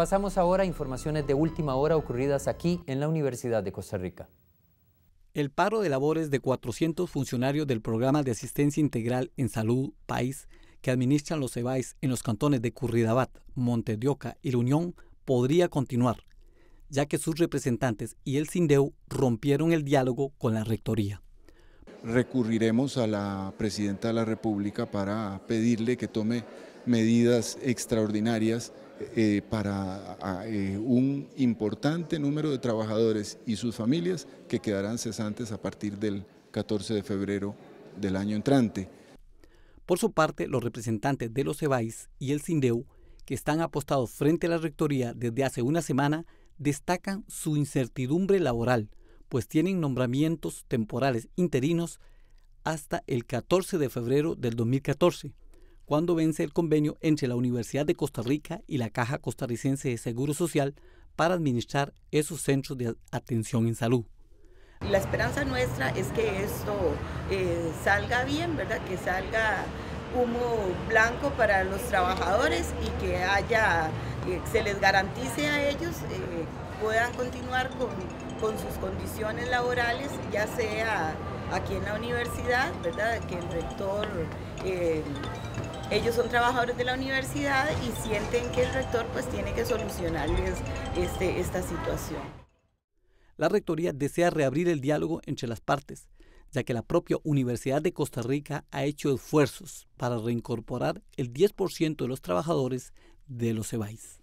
Pasamos ahora a informaciones de última hora ocurridas aquí en la Universidad de Costa Rica. El paro de labores de 400 funcionarios del Programa de Asistencia Integral en Salud País que administran los CEBAIS en los cantones de Curridabat, Montedioca y La Unión podría continuar, ya que sus representantes y el CINDEU rompieron el diálogo con la Rectoría. Recurriremos a la Presidenta de la República para pedirle que tome medidas extraordinarias eh, para eh, un importante número de trabajadores y sus familias que quedarán cesantes a partir del 14 de febrero del año entrante. Por su parte, los representantes de los CEBAIS y el CINDEU, que están apostados frente a la Rectoría desde hace una semana, destacan su incertidumbre laboral, pues tienen nombramientos temporales interinos hasta el 14 de febrero del 2014 cuando vence el convenio entre la Universidad de Costa Rica y la Caja Costarricense de Seguro Social para administrar esos centros de atención en salud. La esperanza nuestra es que esto eh, salga bien, ¿verdad? Que salga humo blanco para los trabajadores y que haya, eh, se les garantice a ellos eh, puedan continuar con, con, sus condiciones laborales, ya sea aquí en la universidad, ¿verdad? Que el rector ellos son trabajadores de la universidad y sienten que el rector pues tiene que solucionarles este, esta situación. La rectoría desea reabrir el diálogo entre las partes, ya que la propia Universidad de Costa Rica ha hecho esfuerzos para reincorporar el 10% de los trabajadores de los EBAIS.